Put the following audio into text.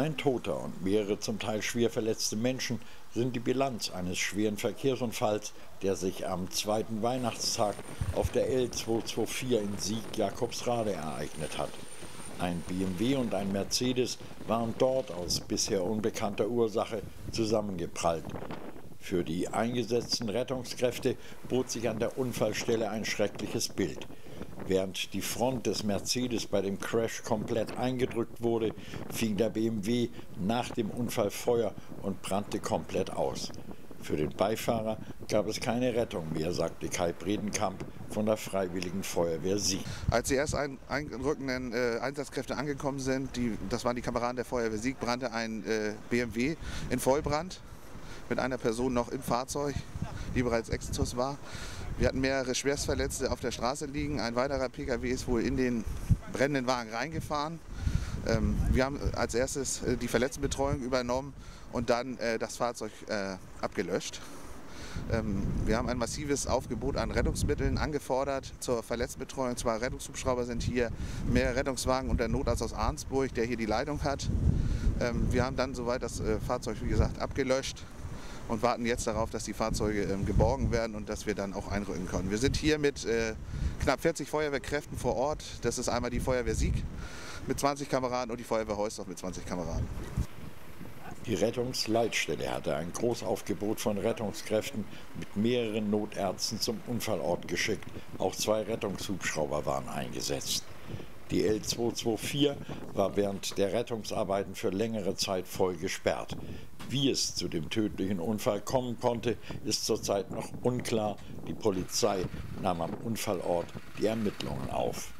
Ein Toter und mehrere zum Teil schwer verletzte Menschen sind die Bilanz eines schweren Verkehrsunfalls, der sich am zweiten Weihnachtstag auf der L224 in Sieg-Jakobsrade ereignet hat. Ein BMW und ein Mercedes waren dort aus bisher unbekannter Ursache zusammengeprallt. Für die eingesetzten Rettungskräfte bot sich an der Unfallstelle ein schreckliches Bild. Während die Front des Mercedes bei dem Crash komplett eingedrückt wurde, fing der BMW nach dem Unfall Feuer und brannte komplett aus. Für den Beifahrer gab es keine Rettung mehr, sagte Kai Bredenkamp von der Freiwilligen Feuerwehr Sieg. Als die erst ein, einrückenden äh, Einsatzkräfte angekommen sind, die, das waren die Kameraden der Feuerwehr Sieg, brannte ein äh, BMW in Vollbrand mit einer Person noch im Fahrzeug, die bereits Exitus war. Wir hatten mehrere Schwerstverletzte auf der Straße liegen. Ein weiterer Pkw ist wohl in den brennenden Wagen reingefahren. Ähm, wir haben als erstes äh, die Verletztenbetreuung übernommen und dann äh, das Fahrzeug äh, abgelöscht. Ähm, wir haben ein massives Aufgebot an Rettungsmitteln angefordert zur Verletztenbetreuung. Zwei Rettungshubschrauber sind hier, mehr Rettungswagen und der Notarzt aus Arnsburg, der hier die Leitung hat. Ähm, wir haben dann soweit das Fahrzeug, wie gesagt, abgelöscht und warten jetzt darauf, dass die Fahrzeuge ähm, geborgen werden und dass wir dann auch einrücken können. Wir sind hier mit äh, knapp 40 Feuerwehrkräften vor Ort. Das ist einmal die Feuerwehr Sieg mit 20 Kameraden und die Feuerwehr Heusdorf mit 20 Kameraden. Die Rettungsleitstelle hatte ein Großaufgebot von Rettungskräften mit mehreren Notärzten zum Unfallort geschickt. Auch zwei Rettungshubschrauber waren eingesetzt. Die L224 war während der Rettungsarbeiten für längere Zeit voll gesperrt. Wie es zu dem tödlichen Unfall kommen konnte, ist zurzeit noch unklar. Die Polizei nahm am Unfallort die Ermittlungen auf.